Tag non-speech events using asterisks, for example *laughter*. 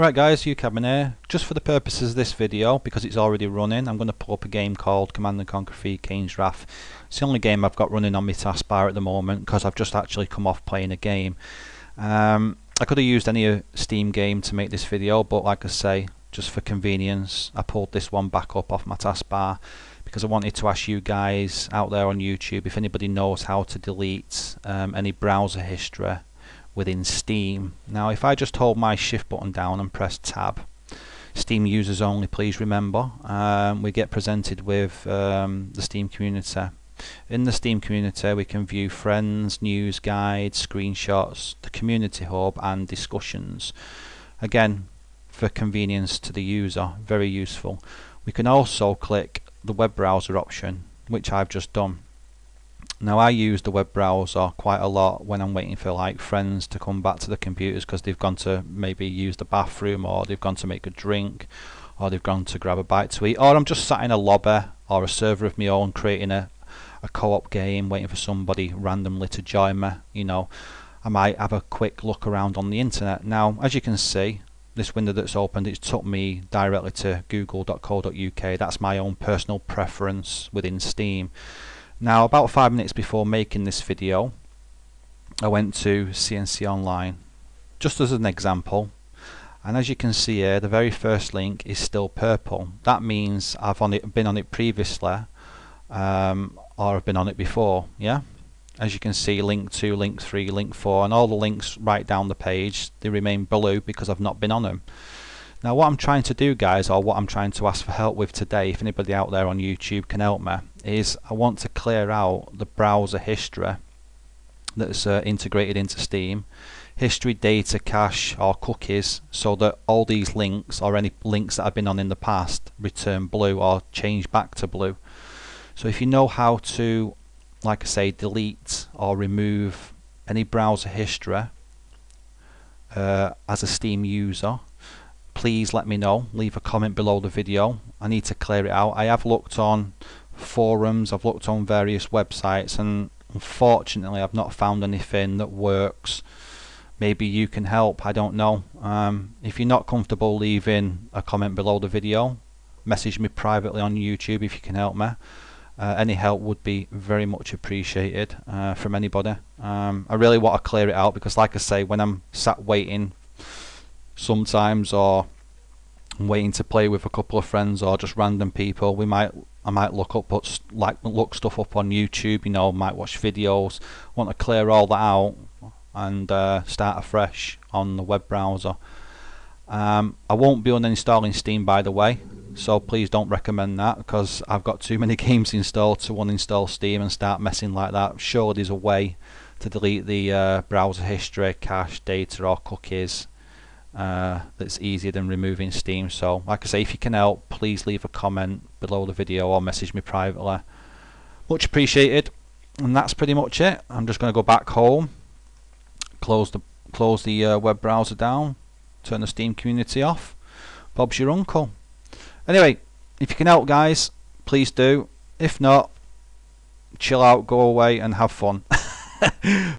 Right guys, UCabin here. Just for the purposes of this video, because it's already running, I'm going to pull up a game called Command & Conquer 3 Kane's Wrath. It's the only game I've got running on my taskbar at the moment, because I've just actually come off playing a game. Um, I could have used any Steam game to make this video, but like I say, just for convenience, I pulled this one back up off my taskbar, because I wanted to ask you guys out there on YouTube if anybody knows how to delete um, any browser history within Steam. Now if I just hold my shift button down and press tab, Steam users only please remember, um, we get presented with um, the Steam community. In the Steam community we can view friends, news guides, screenshots, the community hub and discussions. Again, for convenience to the user, very useful. We can also click the web browser option, which I've just done. Now I use the web browser quite a lot when I'm waiting for like friends to come back to the computers because they've gone to maybe use the bathroom or they've gone to make a drink or they've gone to grab a bite to eat or I'm just sat in a lobby or a server of my own creating a, a co-op game waiting for somebody randomly to join me you know. I might have a quick look around on the internet. Now as you can see this window that's opened it's took me directly to google.co.uk that's my own personal preference within Steam now about five minutes before making this video I went to CNC Online just as an example. And as you can see here the very first link is still purple. That means I've on it, been on it previously um, or I've been on it before yeah? As you can see link 2, link 3, link 4 and all the links right down the page they remain blue because I've not been on them. Now what I'm trying to do guys or what I'm trying to ask for help with today if anybody out there on YouTube can help me is I want to clear out the browser history that's uh, integrated into Steam. History data cache or cookies so that all these links or any links that I've been on in the past return blue or change back to blue. So if you know how to like I say delete or remove any browser history uh, as a Steam user please let me know. Leave a comment below the video. I need to clear it out. I have looked on forums. I've looked on various websites and unfortunately I've not found anything that works. Maybe you can help I don't know. Um, if you're not comfortable leaving a comment below the video message me privately on YouTube if you can help me. Uh, any help would be very much appreciated uh, from anybody. Um, I really want to clear it out because like I say when I'm sat waiting sometimes or waiting to play with a couple of friends or just random people. We might I might look up but like look stuff up on YouTube you know might watch videos want to clear all that out and uh, start afresh on the web browser. Um, I won't be uninstalling Steam by the way so please don't recommend that because I've got too many *laughs* games installed to uninstall Steam and start messing like that. Sure there's a way to delete the uh, browser history cache data or cookies uh, that's easier than removing Steam. So like I say if you can help please leave a comment below the video or message me privately. Much appreciated. And that's pretty much it. I'm just going to go back home close the close the uh, web browser down turn the Steam community off. Bob's your uncle. Anyway if you can help guys please do. If not chill out go away and have fun *laughs*